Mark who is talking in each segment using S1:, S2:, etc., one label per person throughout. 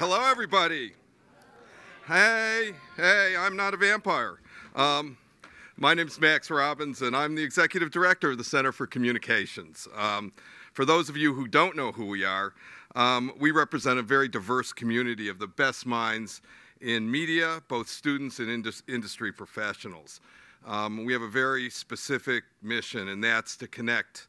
S1: Hello, everybody. Hey, hey, I'm not a vampire. Um, my name's Max Robbins, and I'm the executive director of the Center for Communications. Um, for those of you who don't know who we are, um, we represent a very diverse community of the best minds in media, both students and indus- industry professionals. Um, we have a very specific mission, and that's to connect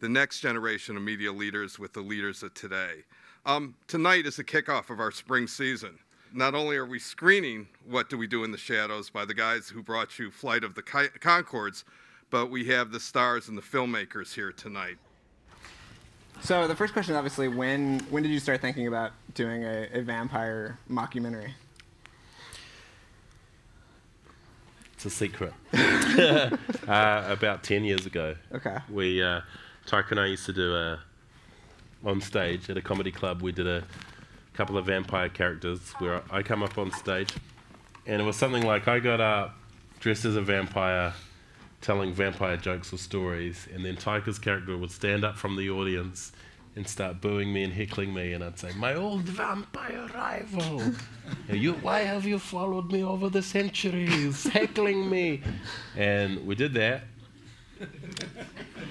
S1: the next generation of media leaders with the leaders of today. Um, tonight is the kickoff of our spring season. Not only are we screening What Do We Do in the Shadows by the guys who brought you Flight of the Conchords, but we have the stars and the filmmakers here tonight.
S2: So the first question, obviously, when when did you start thinking about doing a, a vampire mockumentary?
S3: It's a secret. uh, about 10 years ago.
S2: Okay.
S3: We, uh, Tyke and I used to do a, on stage at a comedy club, we did a couple of vampire characters where I come up on stage. And it was something like I got up dressed as a vampire telling vampire jokes or stories. And then Taika's character would stand up from the audience and start booing me and heckling me, and I'd say, "My old vampire rival, you, why have you followed me over the centuries, heckling me?" And we did that,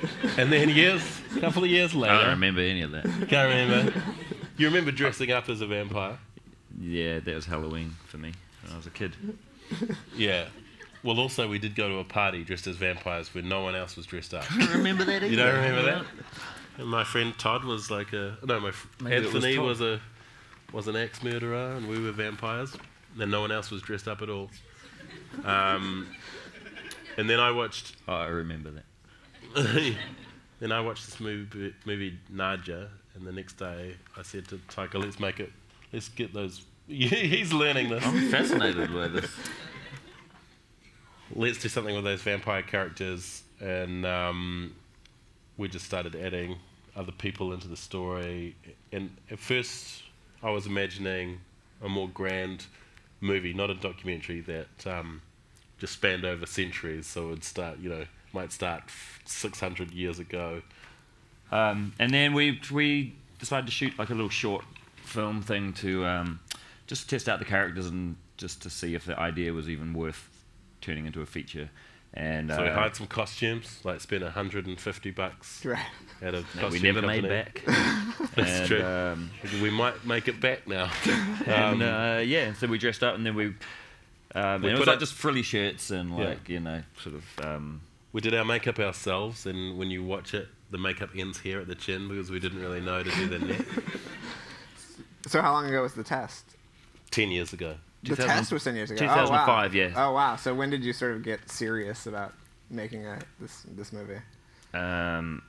S3: and then years, a couple of years later,
S4: I don't remember any of that.
S3: Can't remember. You remember dressing up as a vampire?
S4: Yeah, that was Halloween for me when I was a kid.
S3: Yeah. Well, also we did go to a party dressed as vampires where no one else was dressed up.
S4: I don't remember that either.
S3: You don't remember that? And my friend Todd was like a no, my fr-
S4: Maybe it was
S3: Anthony was, a was an ex murderer, and we were vampires. And no one else was dressed up at all. Um, and then I watched.
S4: Oh, I remember that.
S3: then I watched this movie, movie Nadja, and the next day I said to Taika, "Let's make it. Let's get those." He's learning this.
S4: I'm fascinated by this.
S3: let's do something with those vampire characters and um, we just started adding other people into the story and at first i was imagining a more grand movie not a documentary that um, just spanned over centuries so it would start you know might start 600 years ago
S4: Um, and then we we decided to shoot like a little short film thing to um, just test out the characters and just to see if the idea was even worth turning into a feature. And
S3: so we
S4: uh,
S3: hired some costumes like spent 150 bucks
S2: Right.
S3: at a
S4: that we never
S3: company.
S4: made back.
S3: That's
S4: and,
S3: true.
S4: Um,
S3: we might make it back now
S4: and uh, yeah, so we dressed up and then we. Um,
S3: We
S4: and it was like just frilly shirts and
S3: Yeah.
S4: like you know sort of um,
S3: We did our makeup ourselves, and when you watch it, the makeup ends here at the chin because we didn't really know to do the neck.
S2: So how long ago was the test?
S3: Ten years ago.
S2: The test was ten years ago.
S4: 2005,
S2: oh, wow.
S4: yeah.
S2: Oh wow. So when did you sort of get serious about making a, this this movie?
S4: um,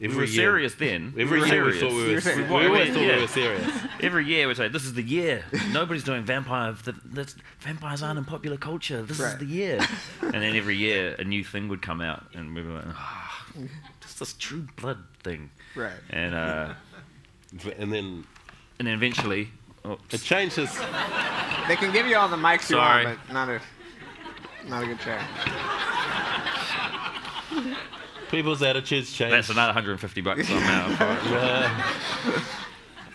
S4: we
S3: Every
S4: were
S3: year,
S4: serious then.
S3: Every
S4: were
S3: year we
S4: serious.
S3: thought we were.
S2: were serious.
S3: We always thought
S4: yeah.
S3: we were serious.
S4: Every year we say, "This is the year. Nobody's doing vampire. The, that's, vampires aren't in popular culture. This
S2: Right.
S4: is the year." and then every year a new thing would come out, and we were like, "Ah, just this True Blood thing."
S2: Right.
S4: And uh,
S3: And then
S4: and then eventually, oh,
S3: it changes.
S2: They can give you all the mics
S4: Sorry.
S2: you want, but not a not a good chair.
S3: People's attitudes change.
S4: that's another 150 bucks I'm out for.
S3: Uh,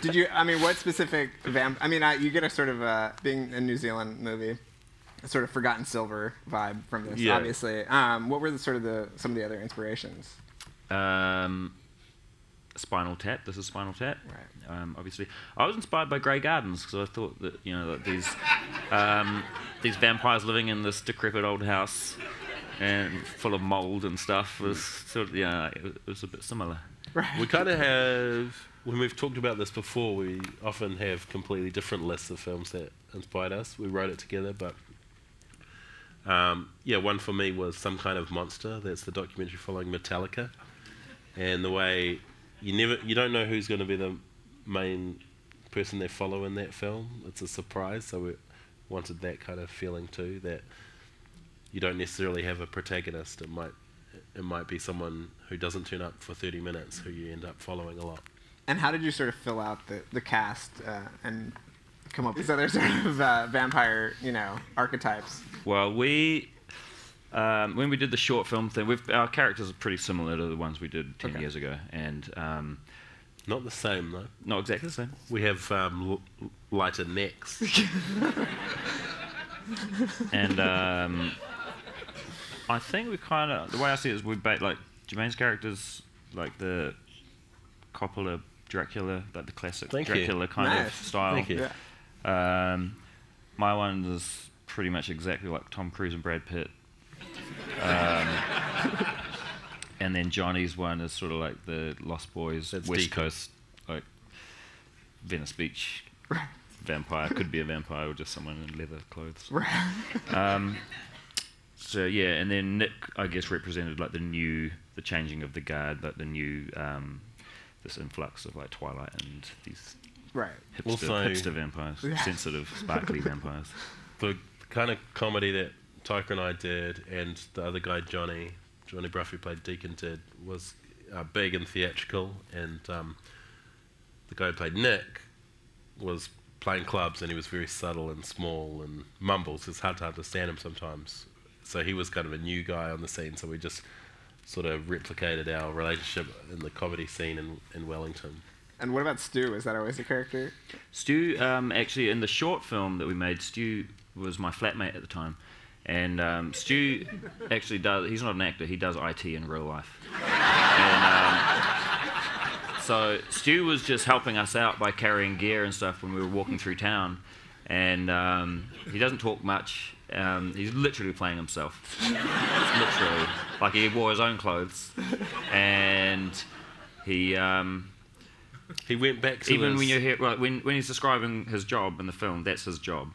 S2: Did you? I mean, what specific vamp? I mean, I, you get a sort of uh, being a New Zealand movie, a sort of Forgotten Silver vibe from this.
S3: Yeah.
S2: Obviously, um, what were the sort of the some of the other inspirations?
S4: Um, Spinal Tap. This is Spinal Tap.
S2: Right.
S4: Um, obviously, I was inspired by Grey Gardens because I thought that you know that these um, these vampires living in this decrepit old house and full of mold and stuff was sort of yeah, it was, a bit similar.
S2: Right.
S3: we kind of have. When we've talked about this before, we often have completely different lists of films that inspired us. We wrote it together, but um, yeah, one for me was some kind of monster. That's the documentary following Metallica, and the way you never, you don't know who's going to be the main person they follow in that film. It's a surprise, so we wanted that kind of feeling too. That you don't necessarily have a protagonist. It might, it might be someone who doesn't turn up for 30 minutes who you end up following a lot.
S2: And how did you sort of fill out the the cast uh, and come up with other sort of uh, vampire, you know, archetypes?
S4: Well, we um, when we did the short film thing, we've, our characters are pretty similar to the ones we did ten
S2: Okay.
S4: years ago, and um,
S3: Not the same though.
S4: Not exactly the same.
S3: We have um, l- lighter necks.
S4: and um, I think we kind of the way I see it is we bait like Jemaine's characters like the Coppola Dracula, like the classic
S3: Thank you.
S4: Dracula kind
S2: Nice.
S4: of style.
S3: Thank you.
S2: Yeah.
S4: Um, my one is pretty much exactly like Tom Cruise and Brad Pitt. Um, and then Johnny's one is sort of like the Lost Boys,
S3: That's
S4: West
S3: Deacon.
S4: Coast, like Venice Beach vampire. Could be a vampire or just someone in leather clothes. Um, so yeah, and then Nick, I guess, represented like the new, the changing of the guard, like the new, um, this influx of like Twilight and these
S2: Right.
S4: hipster,
S3: Also-
S4: hipster vampires, sensitive, sparkly vampires.
S3: the kind of comedy that Taika and I did, and the other guy Johnny, Johnny Brugh, who played Deacon, did was uh, big and theatrical, and um, the guy who played Nick was playing clubs, and he was very subtle and small and mumbles. It's hard to understand him sometimes. So he was kind of a new guy on the scene. So we just sort of replicated our relationship in the comedy scene in, in Wellington.
S2: And what about Stu? Is that always a character?
S4: Stu, um, actually, in the short film that we made, Stu was my flatmate at the time. And um, Stu actually does, he's not an actor, he does IT in real life. And, um, so Stu was just helping us out by carrying gear and stuff when we were walking through town. And um, he doesn't talk much. Um, he's literally playing himself. literally. Like he wore his own clothes. And he. Um,
S3: He went back to
S4: even
S3: his,
S4: when you hear well, when when he's describing his job in the film, that's his job.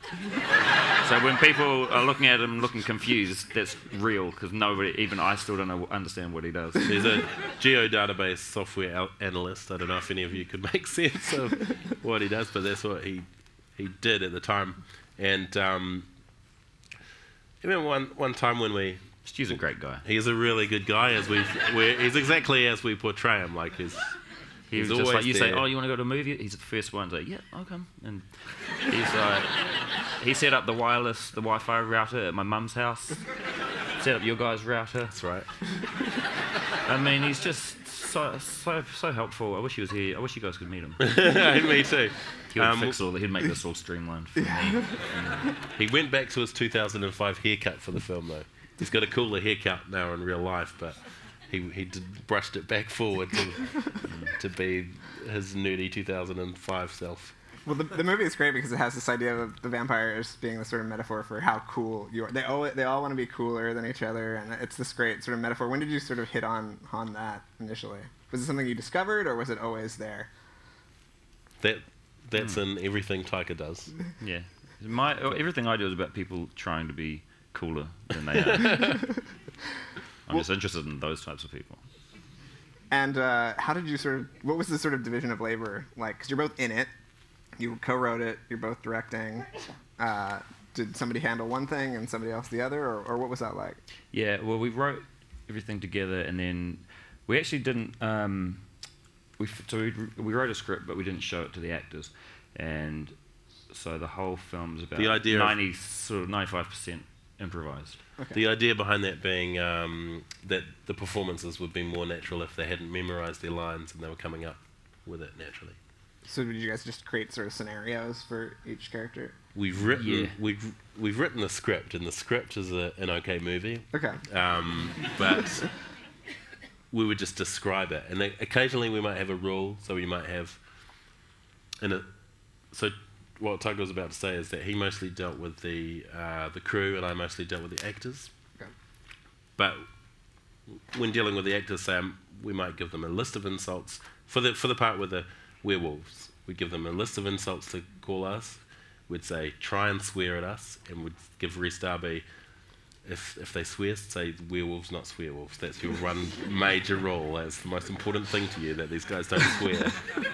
S4: so when people are looking at him looking confused, that's real because nobody, even I, still don't know, understand what he does.
S3: He's a geodatabase software al- analyst. I don't know if any of you could make sense of what he does, but that's what he he did at the time. And um, I remember one one time when we
S4: Stu's a great guy.
S3: he's a really good guy as we he's exactly as we portray him. Like he's
S4: He
S3: He's
S4: was just like
S3: always
S4: you say, oh, you want to go to a movie? He's the first one to say, yeah, I'll come. And he's like, he set up the wireless, the Wi-Fi router at my mum's house. Set up your guys' router.
S3: that's right.
S4: I mean, he's just so so so helpful. I wish he was here. I wish you guys could meet him.
S3: Me too.
S4: He would
S3: Um,
S4: fix all. He'd make this all streamlined for me.
S3: He went back to his 2005 haircut for the film, though. He's got a cooler haircut now in real life, but he he did, brushed it back forward to, to be his nerdy 2005 self.
S2: Well, the, the movie is great because it has this idea of the vampires being the sort of metaphor for how cool you are. They all they all want to be cooler than each other, and it's this great sort of metaphor. When did you sort of hit on on that initially? Was it something you discovered, or was it always there?
S3: That that's in everything Taika does.
S4: Yeah. My everything I do is about people trying to be cooler than they are. I'm just interested in those types of people.
S2: And uh, how did you sort of? What was the sort of division of labor like? Because you're both in it, you co-wrote it, you're both directing. Uh, did somebody handle one thing and somebody else the other, or, or what was that like?
S4: Yeah. Well, we wrote everything together, and then we actually didn't. Um, we so we, we wrote a script, but we didn't show it to the actors, and so the whole film is about
S3: The idea of-
S4: ninety sort of ninety five percent improvised.
S3: The idea behind that being um, that the performances would be more natural if they hadn't memorized their lines and they were coming up with it naturally.
S2: So did you guys just create sort of scenarios for each character?
S3: We've written
S4: Yeah.
S3: we've we've written the script, and the script is a, an okay movie.
S2: Okay.
S3: um, but we would just describe it. And then occasionally we might have a rule, so we might have. And so what Tug was about to say is that he mostly dealt with the uh, the crew, and I mostly dealt with the actors.
S2: Okay.
S3: But when dealing with the actors, say um, we might give them a list of insults for the for the part where the werewolves. We'd give them a list of insults to call us. We'd say try and swear at us, and we'd give Rhys Darby if if they swear, say werewolves, not swearwolves. That's your one major rule. That's the most important thing to you that these guys don't swear,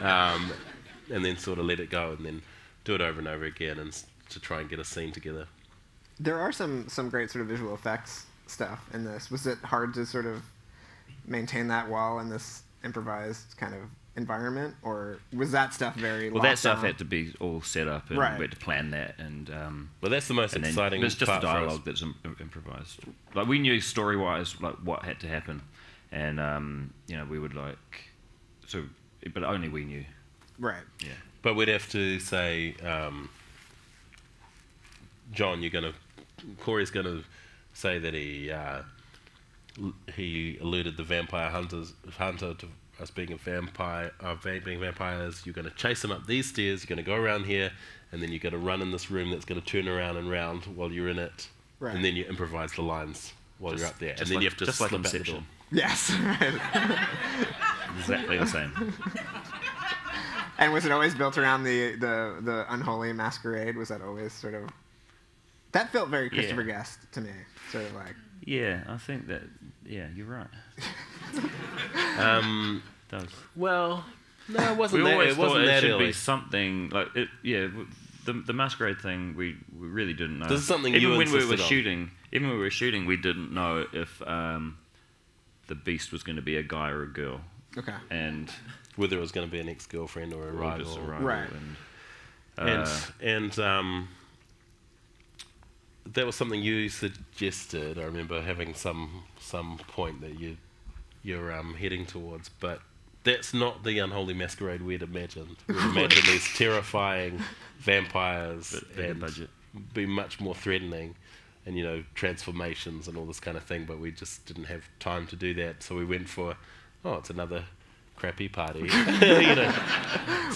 S3: um, and then sort of let it go, and then do it over and over again, and s- to try and get a scene together.
S2: There are some some great sort of visual effects stuff in this. Was it hard to sort of maintain that while in this improvised kind of environment, or was that stuff very?
S4: Well, that stuff
S2: down?
S4: had to be all set up, and
S2: Right.
S4: we had to plan that, and um,
S3: But that's the most
S4: and then
S3: exciting
S4: it's just
S3: part
S4: the
S3: for us.
S4: dialogue that's Im- im- improvised. Like we knew story wise, like what had to happen, and um, you know we would like so but only we knew.
S2: Right.
S4: Yeah.
S3: But we'd have to say, um, John, you're gonna, Corey's gonna say that he uh, he alluded the vampire hunters hunter to us being a vampire, uh, va- being vampires. You're gonna chase them up these stairs. You're gonna go around here, and then you're gonna run in this room that's gonna turn around and round while you're in it,
S2: Right.
S3: and then you improvise the lines while
S4: Just-
S3: you're up there, and
S4: just
S3: then
S4: like-
S3: you have to
S4: just like
S3: slip out the door.
S2: Yes.
S4: Exactly the same.
S2: and was it always built around the, the, the unholy masquerade? Was that always sort of. That felt very Christopher
S4: Yeah.
S2: Guest to me. Sort of like.
S4: Yeah, I think that. Yeah, you're right.
S3: Um,
S4: It does.
S3: well, no, it wasn't
S4: we
S3: that.
S4: always
S3: It
S4: thought
S3: wasn't
S4: it
S3: that
S4: should
S3: early.
S4: be something like it. Yeah, the the masquerade thing we, we really didn't know.
S3: This is something
S4: even
S3: you
S4: when we were
S3: on.
S4: shooting. Even when we were shooting, we didn't know if um, the beast was going to be a guy or a girl,
S2: Okay.
S4: and
S3: Whether it was going to be an ex-girlfriend or a
S4: or
S3: rival.
S4: just a rival.
S2: Right.
S4: And,
S3: and
S4: uh,
S3: and um, that was something you suggested. I remember having some some point that you you're um, heading towards, but that's not the unholy masquerade we'd imagined. We'd imagined these terrifying vampires and
S4: budget.
S3: be much more threatening. And you know transformations and all this kind of thing, but we just didn't have time to do that. So we went for, oh, it's another crappy party. you know,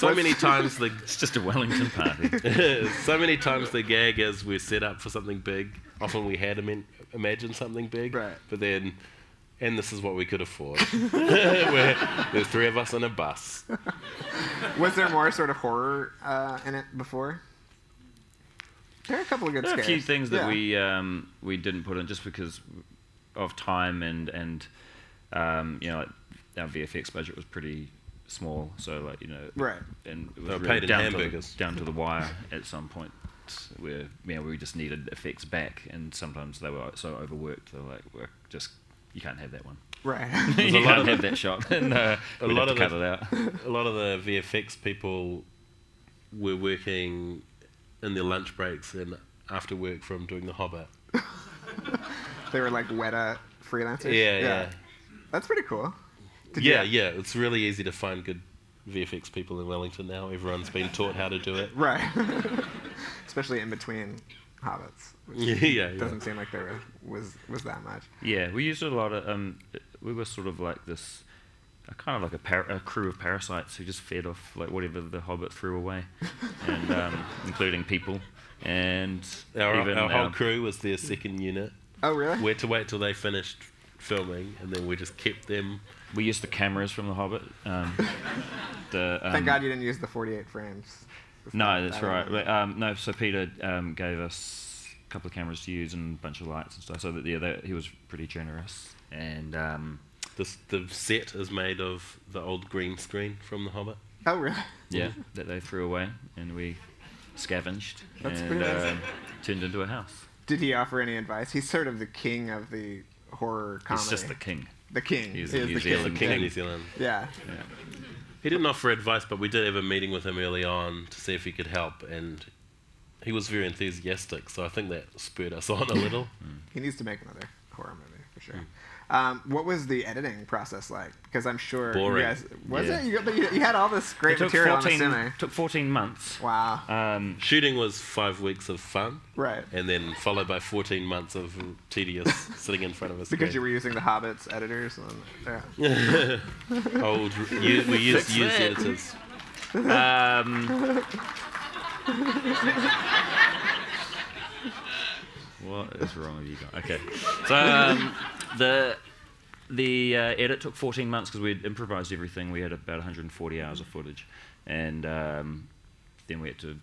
S3: so many times the
S4: it's just a Wellington party.
S3: so many times the gag is we're set up for something big. Often we had imen- imagined something big,
S2: Right.
S3: but then, and this is what we could afford. There's three of us on a bus.
S2: Was there more sort of horror uh, in it before? There are a couple of good
S4: There are a few things that
S2: Yeah.
S4: we um, we didn't put in just because of time and and um, you know our VFX budget was pretty small, so like you know
S2: Right.
S4: and it was
S3: They were
S4: really
S3: paid
S4: down to the, down to the wire at some point where you know, we just needed effects back, and sometimes they were so overworked they're like we're just you can't have that one.
S2: Right.
S4: you
S3: a lot
S4: can't
S3: of-
S4: have that shot. and, uh,
S3: a lot of
S4: cut
S3: the-
S4: it out.
S3: A lot of the VFX people were working in their lunch breaks and after work from doing The Hobbit.
S2: they were like Weta freelancers.
S3: Yeah, yeah,
S2: That's pretty cool. Did you-
S3: yeah, yeah. It's really easy to find good VFX people in Wellington now. Everyone's been taught how to do it.
S2: Right. Especially in between hobbits. Which
S3: Yeah, yeah.
S2: doesn't seem like there was was that much.
S4: Yeah, we used a lot of. Um, we were sort of like this, a kind of like a, par- a crew of parasites who just fed off like whatever the Hobbit threw away, and um, including people, and
S3: Our,
S4: even
S3: our whole crew was their second unit.
S2: Oh really?
S3: We had to wait till they finished filming, and then we just kept them.
S4: We used the cameras from the Hobbit. Um, the, um,
S2: Thank God you didn't use the 48 frames.
S4: No, that's
S2: That
S4: right. But, um, no, so Peter um, gave us a couple of cameras to use and a bunch of lights and stuff. So that yeah, that, he was pretty generous. And um,
S3: This, the set is made of the old green screen from The Hobbit.
S2: Oh really?
S4: yeah, that they threw away, and we scavenged
S2: That's
S4: and
S2: pretty nice.
S4: uh, turned into a house.
S2: Did he offer any advice? He's sort of the king of the horror comedy.
S4: He's just the king.
S2: the king.
S4: he's
S2: He
S4: the New
S2: the
S4: Zealand
S2: king.
S3: King of New Zealand.
S2: Yeah.
S4: Yeah.
S3: He didn't offer advice, but we did have a meeting with him early on to see if he could help, and he was very enthusiastic. So I think that spurred us on a little.
S2: He needs to make another horror movie for sure. Hmm. Um, what was the editing process like? Because I'm sure
S3: Boring.
S2: you guys was
S4: Yeah.
S2: it? You, but you, you had all this great
S4: It took
S2: material. I'm
S4: 14, took 14 months.
S2: Wow.
S4: Um,
S3: Shooting was five weeks of fun,
S2: right.
S3: and then followed by 14 months of tedious sitting in front of a screen.
S2: Because you were using the Hobbits editors. And, yeah.
S3: old. You, we used
S4: Fix
S3: used
S4: that.
S3: editors.
S4: um, what is wrong with you guys? Okay, so um, the the uh, edit took 14 months because we'd improvised everything. We had about 140 hours of footage, and um, then we had to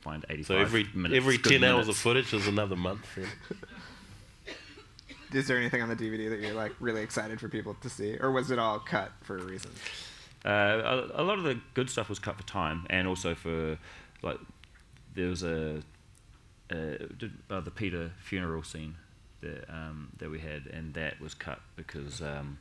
S4: find 85
S3: So every
S4: minutes.
S3: every
S4: good
S3: 10 hours of footage is another month. then.
S2: Is there anything on the DVD that you're like really excited for people to see, or was it all cut for a reason?
S4: Uh, a, a lot of the good stuff was cut for time, and also for like there was a uh, did, uh, the Peter funeral scene that um, that we had, and that was cut because um,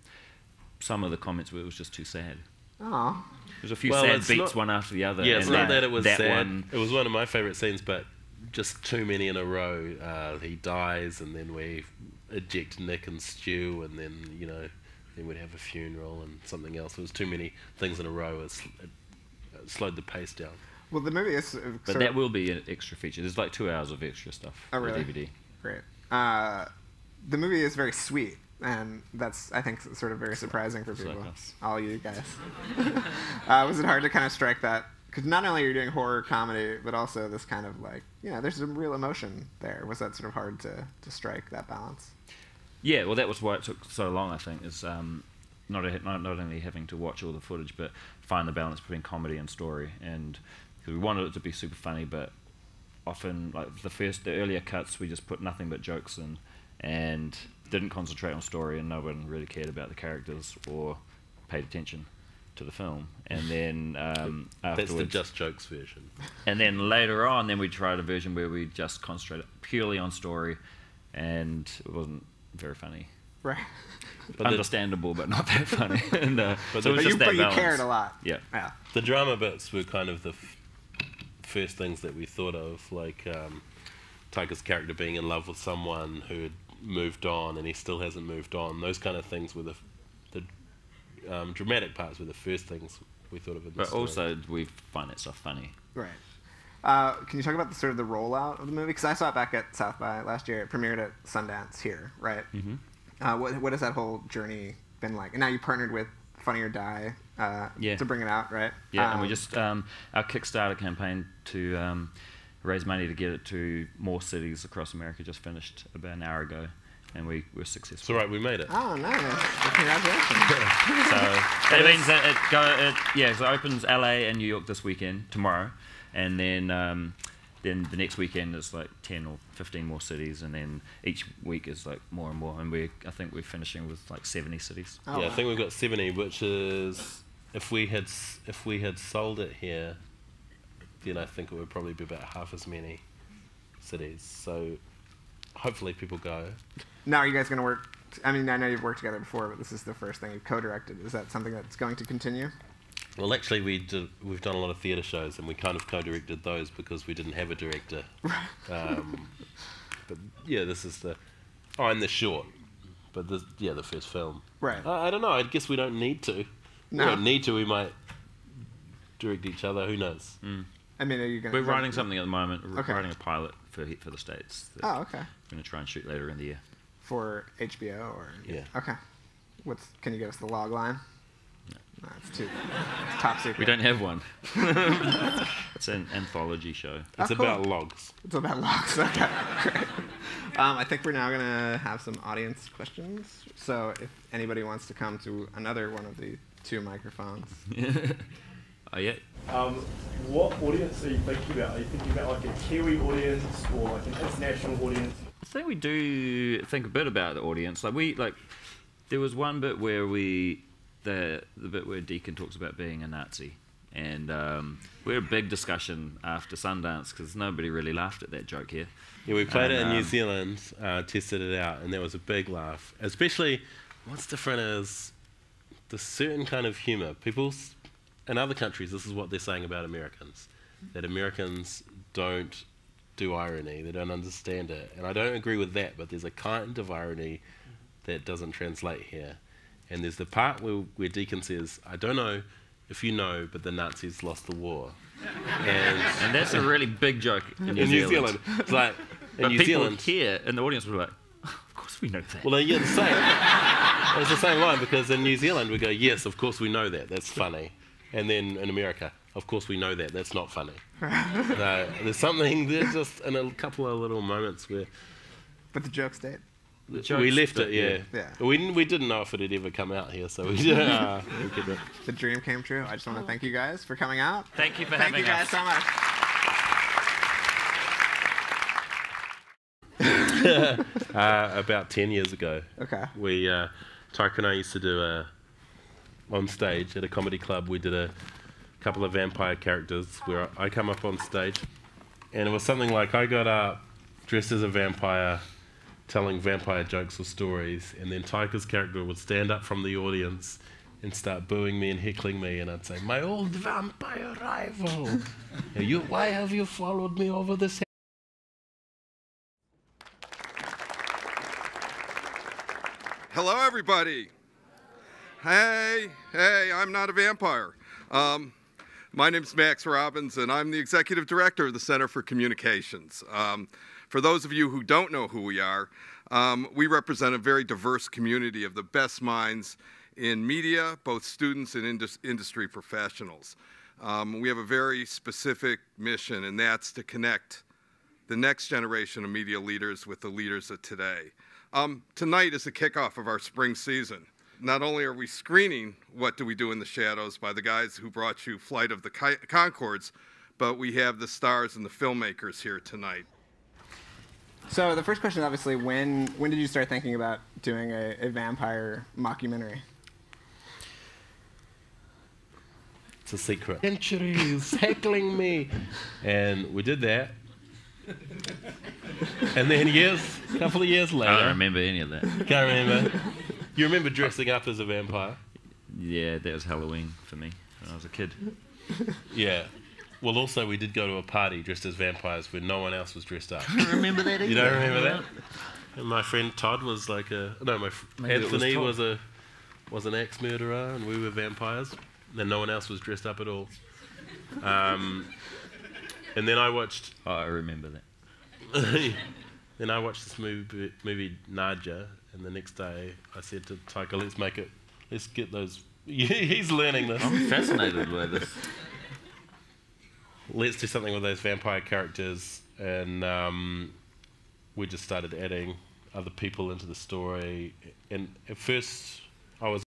S4: some of the comments were it was just too sad.
S2: Oh,
S4: There's a few
S3: Well,
S4: sad beats
S3: not-
S4: one after the other.
S3: Yeah, it's not that it was
S4: that
S3: sad.
S4: one.
S3: It was one of my favourite scenes, but just too many in a row. Uh, he dies, and then we eject Nick and Stu, and then you know then we'd have a funeral and something else. It was too many things in a row. It, sl- it, it slowed the pace down.
S2: Well, the movie is. uh,
S4: But that will be an extra feature. There's like two hours of extra stuff
S2: Oh, really?
S4: DVD.
S2: Great. Uh, the movie is very sweet, and that's I think sort of very surprising for
S4: like
S2: people,
S4: us.
S2: all you guys. uh, was it hard to kind of strike that? Because not only are you doing horror comedy, but also this kind of like you know, there's some real emotion there. Was that sort of hard to to strike that balance?
S4: Yeah, well, that was why it took so long. I think is um, not, a, not not only having to watch all the footage, but find the balance between comedy and story. And 'cause we wanted it to be super funny, but often like the first, the earlier cuts, we just put nothing but jokes in, and didn't concentrate on story, and no one really cared about the characters or paid attention to the film. And then um,
S3: That's the just jokes version.
S4: and then later on, then we tried a version where we just concentrated purely on story, and it wasn't very funny.
S2: Right.
S3: But the,
S4: Understandable, but not that funny. and, uh,
S3: But
S4: so
S3: the-
S4: it was
S2: But you,
S4: that
S2: but you cared a lot.
S4: Yeah.
S2: Yeah.
S3: the drama bits were kind of the f- first things that we thought of, like um, Taika's character being in love with someone who had moved on and he still hasn't moved on. Those kind of things were the, the um, dramatic parts were the first things we thought of in
S4: But
S3: story.
S4: also, we find that stuff funny.
S2: Right. Uh, can you talk about the sort of the rollout of the movie? Because I saw it back at South by last year. It premiered at Sundance here, right?
S4: Mhm.
S2: Uh, what what has that whole journey been like? And now you partnered with Funny or Die uh,
S4: Yeah.
S2: to bring it out, right?
S4: Yeah, and we
S2: Um,
S4: just um, our Kickstarter campaign to um, raise money to get it to more cities across America just finished about an hour ago, and we were
S3: it's
S4: successful.
S3: all right, we made it.
S2: Oh, nice! Well, congratulations.
S4: So it means that it go it yeah, so it opens LA and New York this weekend tomorrow, and then um, then the next weekend is like ten or fifteen more cities, and then each week is like more and more, and we I think we're finishing with like seventy cities.
S2: Oh,
S3: yeah, I think we've got seventy, which is if we had if we had sold it here, then I think it would probably be about half as many cities. So hopefully people go.
S2: Now, are you guys going to work? I mean, I know you've worked together before, but this is the first thing you've co-directed. Is that something that's going to continue?
S3: Well, actually, we did, we've done a lot of theatre shows, and we kind of co-directed those because we didn't have a director. um, but yeah, this is the oh, and the short, but this yeah, the first film.
S2: Right.
S3: I, I don't know. I guess we don't need to.
S2: No.
S3: We don't need to. We might direct each other. Who knows?
S2: I mean, are you going?
S4: We're writing something at the moment. We're
S2: Okay.
S4: writing a pilot for for the states. That
S2: Oh, okay.
S4: We're going to try and shoot later in the year.
S2: For HBO or
S3: Yeah.
S2: Okay. What's? Can you give us the log line? No, it's too. It's top secret.
S4: We don't have one. it's an anthology show.
S3: It's
S2: Oh, cool.
S3: about logs.
S2: It's about logs. Okay, great. Um, I think we're now gonna have some audience questions. So if anybody wants to come to another one of the two microphones,
S4: Oh yeah.
S5: Um, what audience are you thinking about? Are you thinking about like a Kiwi audience or like an international audience?
S4: I think we do think a bit about the audience. Like we like, there was one bit where we, the the bit where Deacon talks about being a Nazi, and um, we had a big discussion after Sundance because nobody really laughed at that joke here.
S3: Yeah, we played
S4: And,
S3: it in New
S4: um,
S3: Zealand, uh, tested it out, and there was a big laugh. Especially, what's different is the certain kind of humor. People in other countries, this is what they're saying about Americans, that Americans don't do irony, they don't understand it, and I don't agree with that. But there's a kind of irony that doesn't translate here, and there's the part where, where Deacon says, "I don't know." If you know, but the Nazis lost the war, and
S4: And that's a really big joke in New
S3: in New
S4: Zealand.
S3: Zealand, it's like in
S4: But
S3: New
S4: people
S3: Zealand,
S4: here in the audience were like, "Of course we know that."
S3: Well, yeah, the same. it's the same line because in New Zealand we go, yes, of course we know that. That's funny. And then in America, of course we know that. That's not funny. no, there's something. There's just in a couple of little moments where
S2: but the joke's dead.
S3: we
S4: jokes
S3: left it. Yeah.
S2: yeah.
S3: We didn't, we didn't know if it had ever come out here, so we, uh, we.
S2: The dream came true. I just want to thank you guys for coming out.
S4: Thank you for
S2: Thank
S4: having
S2: you guys
S4: us.
S2: so much.
S3: Uh, about ten years ago,
S2: Okay.
S3: we uh, Tyke and I used to do a on stage at a comedy club. We did a couple of vampire characters where I come up on stage, and it was something like I got up dressed as a vampire, telling vampire jokes or stories, and then Taika's character would stand up from the audience and start booing me and heckling me, and I'd say, "My old vampire rival, you, why have you followed me over this?"
S1: Hello, everybody. Hey, hey, I'm not a vampire. Um, my name's Max Robbins, and I'm the executive director of the Center for Communications. Um, for those of you who don't know who we are, um, we represent a very diverse community of the best minds in media, both students and indus- industry professionals. Um, we have a very specific mission, and that's to connect the next generation of media leaders with the leaders of today. Um, tonight is the kickoff of our spring season. Not only are we screening What Do We Do in the Shadows by the guys who brought you Flight of the Ki- Conchords, but we have the stars and the filmmakers here tonight.
S2: So the first question, is obviously, when when did you start thinking about doing a, a vampire mockumentary?
S3: It's a secret. Centuries heckling me. And we did that. and then years, a couple of years later.
S4: I don't remember any of that.
S3: Can't remember. You remember dressing up as a vampire?
S4: Yeah, that was Halloween for me when I was a kid.
S3: Yeah. Well, also we did go to a party dressed as vampires where no one else was dressed up.
S4: I don't remember that either.
S3: You don't remember that? And my friend Todd was like a no, my fr-
S4: Maybe it was
S3: Anthony was, a was an axe murderer, and we were vampires. And no one else was dressed up at all. Um, and then I watched
S4: Oh, I remember that.
S3: then I watched this movie, movie Nadja, and the next day I said to Taika, let's make it, let's get those. He's learning this.
S4: I'm fascinated by this.
S3: Let's do something with those vampire characters, and um, we just started adding other people into the story. And at first, I was